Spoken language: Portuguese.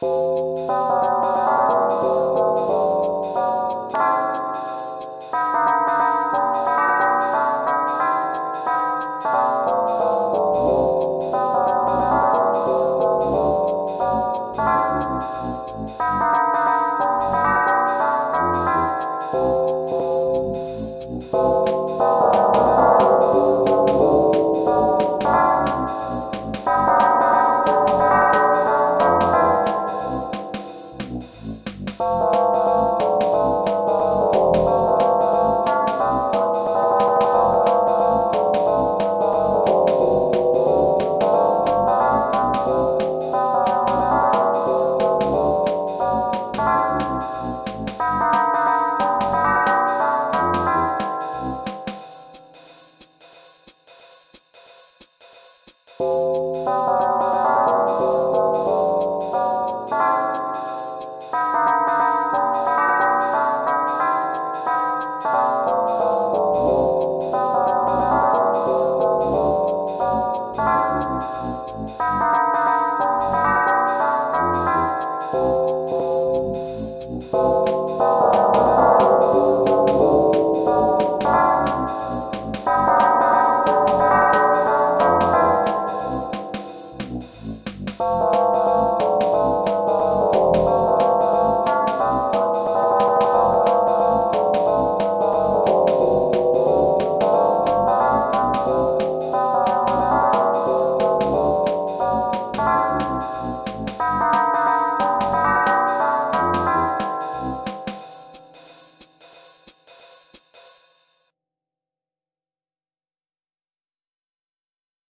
Música Música